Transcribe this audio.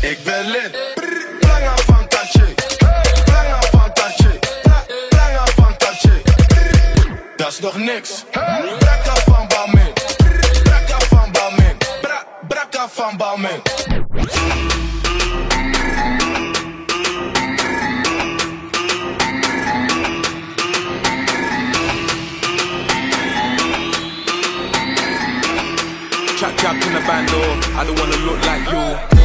Ik ben lid. Fantasje. Fantasje. Fantasje. Dat is nog niks. Brakka van Balmain. Brakka van Balmain. Brakka van Balmain. In the band door. I don't wanna look like you.